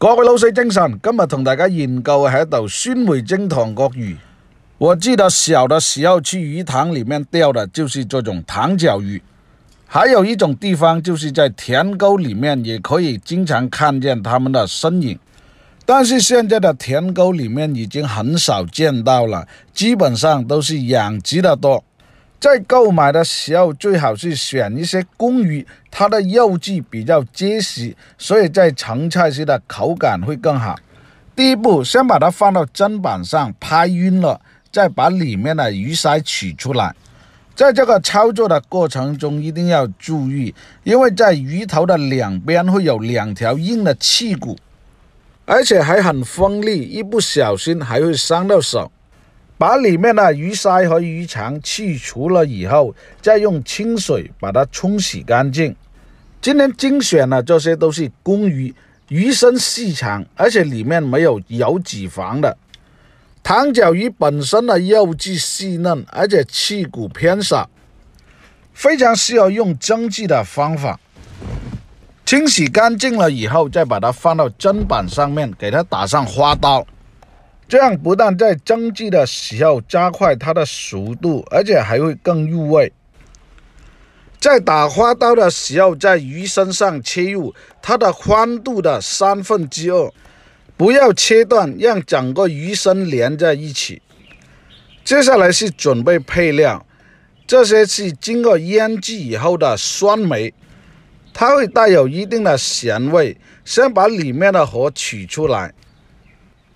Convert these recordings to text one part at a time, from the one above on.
各位老水精神，今日同大家研究嘅係一道酸梅蒸糖角鱼。我记得小的时候去鱼塘里面钓的，就是这种糖角鱼。还有一种地方，就是在田沟里面，也可以经常看见它们的身影。但是现在的田沟里面已经很少见到了，基本上都是养殖的多。在购买的时候，最好是选一些公鱼，它的肉质比较结实，所以在盛菜时的口感会更好。第一步，先把它放到砧板上拍晕了，再把里面的鱼鳃取出来。在这个操作的过程中，一定要注意，因为在鱼头的两边会有两条硬的刺骨，而且还很锋利，一不小心还会伤到手。把里面的鱼鳃和鱼肠去除了以后，再用清水把它冲洗干净。今天精选的这些都是公鱼，鱼身细长，而且里面没有有脂肪的。糖角鱼本身的肉质细嫩，而且刺骨偏少，非常适合用蒸制的方法。清洗干净了以后，再把它放到砧板上面，给它打上花刀。这样不但在蒸制的时候加快它的熟度，而且还会更入味。在打花刀的时候，在鱼身上切入它的宽度的三分之二，不要切断，让整个鱼身连在一起。接下来是准备配料，这些是经过腌制以后的酸梅，它会带有一定的咸味。先把里面的核取出来。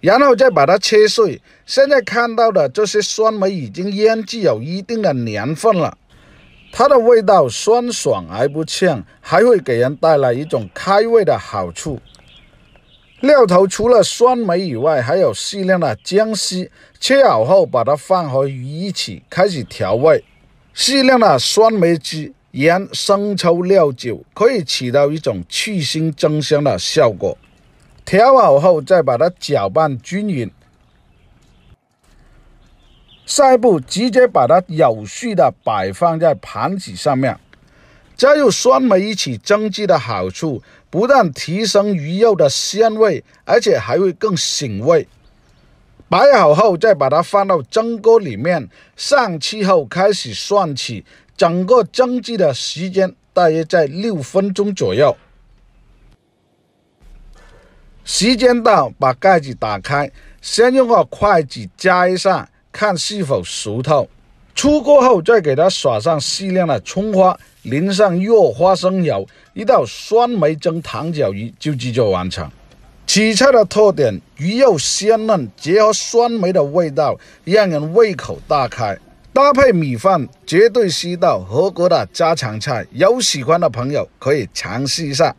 然后再把它切碎。现在看到的这些酸梅已经腌制有一定的年份了，它的味道酸爽而不呛，还会给人带来一种开胃的好处。料头除了酸梅以外，还有适量的姜丝，切好后把它放和鱼一起开始调味。适量的酸梅汁、盐、生抽、料酒，可以起到一种去腥增香的效果。调好后，再把它搅拌均匀。下一步，直接把它有序的摆放在盘子上面。加入酸梅一起蒸制的好处，不但提升鱼肉的鲜味，而且还会更醒味。摆好后，再把它放到蒸锅里面，上气后开始涮起，整个蒸制的时间大约在六分钟左右。时间到，把盖子打开，先用个筷子夹一下，看是否熟透。出锅后，再给它撒上适量的葱花，淋上热花生油，一道酸梅蒸糖角鱼就制作完成。此菜的特点，鱼肉鲜嫩，结合酸梅的味道，让人胃口大开。搭配米饭，绝对是一道合格的家常菜。有喜欢的朋友可以尝试一下。